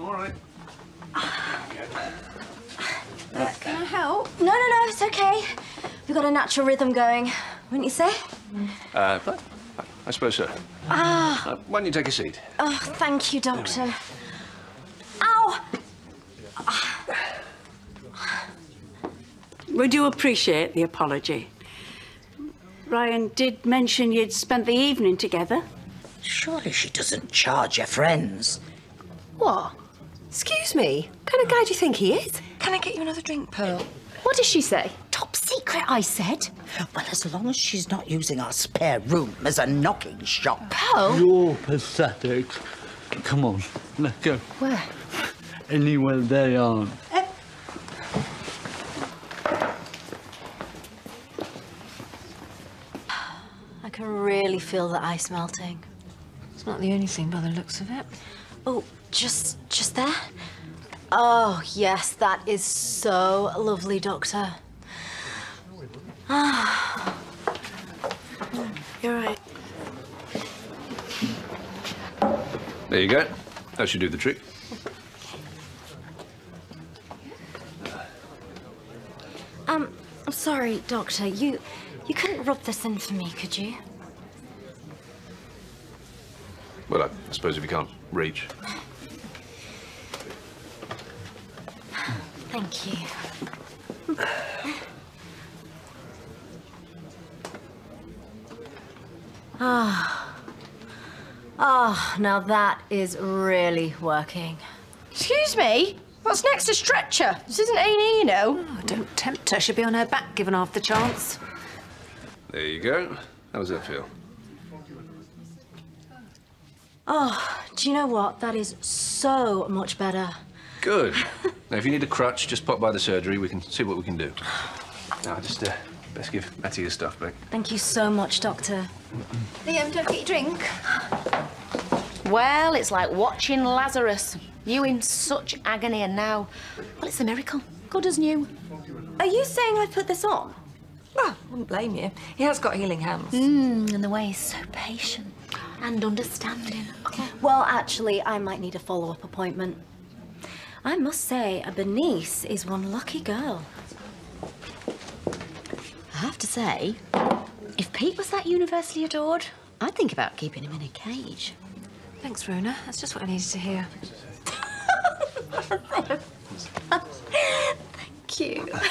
All right. Can I help? No, no, no, it's okay. We've got a natural rhythm going, wouldn't you say? Uh, I, I suppose so. Ah. Uh, why don't you take a seat? Oh, thank you, Doctor. Ow! We do appreciate the apology. Ryan did mention you'd spent the evening together. Surely she doesn't charge her friends. What? Excuse me. What kind of guy do you think he is? Can I get you another drink, Pearl? What does she say? Top secret, I said. Well, as long as she's not using our spare room as a knocking shop. Pearl? You're pathetic. Come on, let's go. Where? Anywhere they aren't. Eh? I can really feel the ice melting. It's not the only thing by the looks of it. Oh, just, just there? Oh, yes, that is so lovely, Doctor. Ah. You're right. There you go. That should do the trick. Um, I'm sorry, Doctor. You, you couldn't rub this in for me, could you? Well, I suppose if you can't reach. Thank you. Ah. Ah, now that is really working. Excuse me? What's next? A stretcher? This isn't A&E, you know. Oh, don't tempt her. She'll be on her back given half the chance. There you go. How does that feel? Oh, do you know what? That is so much better. Good. now, if you need a crutch, just pop by the surgery. We can see what we can do. Now, just uh, best give Matty his stuff back. Thank you so much, Doctor. Liam, don't get your drink. Well, it's like watching Lazarus. You in such agony, and now, well, it's a miracle. Good as new. Are you saying I put this on? Well, wouldn't blame you. He has got healing hands. Mm, and the way he's so patient and understanding. Well, actually, I might need a follow-up appointment. I must say, a Bernice is one lucky girl. I have to say, if Pete was that universally adored, I'd think about keeping him in a cage. Thanks, Rona. That's just what I needed to hear. Thank you.